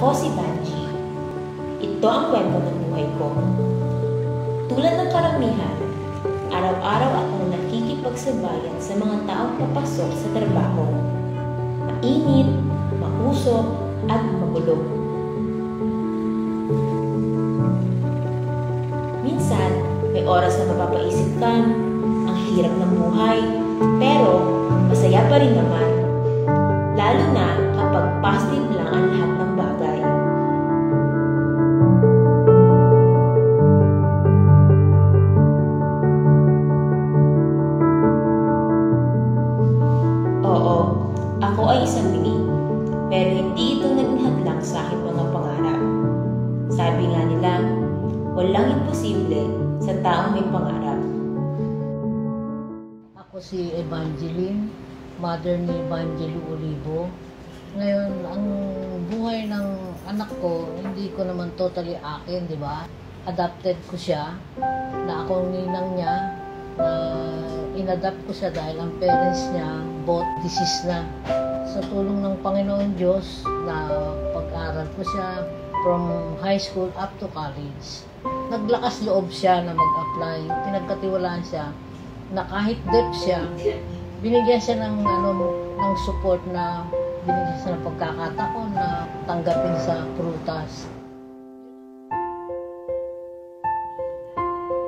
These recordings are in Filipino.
Ako si Banji. Ito ang kwento ng buhay ko. Tulad ng karamihan, araw-araw akong nakikipagsabayan sa mga taong papasok sa trabaho. Mainit, mausok, at magulo. Minsan, may oras na mapapaisip ka, ang hirap ng buhay, pero masaya pa rin naman. Walang imposible sa taong may pangarap. Ako si Evangeline, mother ni Evangelo Olivo. Ngayon, ang buhay ng anak ko, hindi ko naman totally akin, di ba? Adopted ko siya, na akong ninang niya, na inadapt ko siya dahil ang parents niya, both deceased na. Sa tulong ng Panginoon Diyos, na pag-aral ko siya from high school up to college. Naglakas loob siya na mag-apply. Pinagkatiwalaan siya na kahit deaf siya, binigyan siya ng ano ng support na binigyan siya ng pagkakataon na tanggapin sa prutas.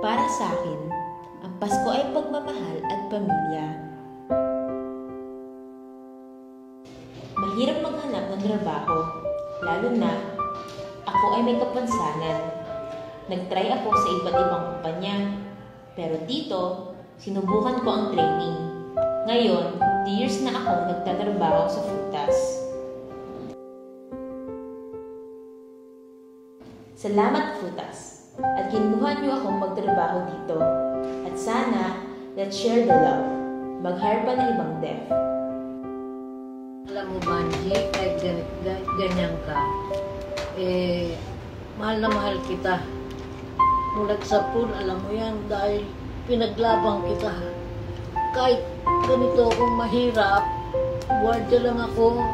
Para sa akin, ang Pasko ay pagmamahal at pamilya. Mahirap maghanap ng trabaho, lalo na ako ay may kapansanan. Nag-try ako sa iba't ibang kumpanya, pero dito, sinubukan ko ang training. Ngayon, 2 years na akong nagtatrabaho sa frutas. Salamat, frutas! At kinuha niyo akong magtrabaho dito. At sana, let's share the love. Mag-hire pa ng ibang deaf. Alam mo, Banji, kahit ganyan ka, eh, mahal na mahal kita. Mulat sa pool, alam mo yan, dahil pinaglabang kita. Kahit ganito akong mahirap, buwadya lang ako,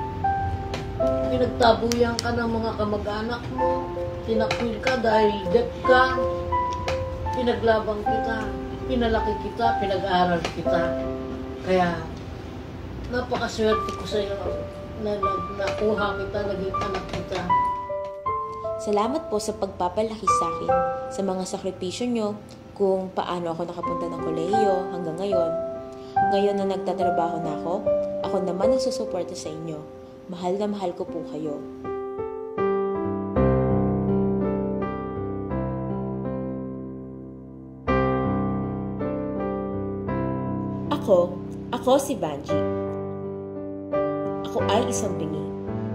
pinagtabuyan ka ng mga kamag-anak mo, tinakwil ka dahil deaf ka, pinaglabang kita, pinalaki kita, pinag-aral kita. Kaya, napakaswerte ko sa iyo na, na nakuha kita, naging anak kita. Salamat po sa pagpapalaki sa akin, sa mga sakripisyo nyo, kung paano ako nakapunta ng kolehiyo hanggang ngayon. Ngayon na nagtatrabaho na ako, ako naman ang susuporta sa inyo. Mahal na mahal ko po kayo. Ako, ako si Banji. Ako ay isang bingi.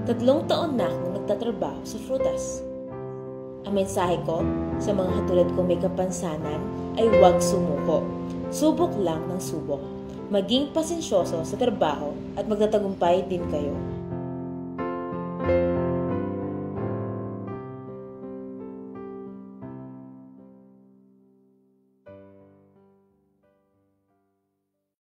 Tatlong taon na akong nagtatrabaho sa frutas. Ang mensahe ko sa mga katulad kong may kapansanan ay huwag sumuko. Subok lang ng subok. Maging pasensyoso sa trabaho at magtatagumpay din kayo.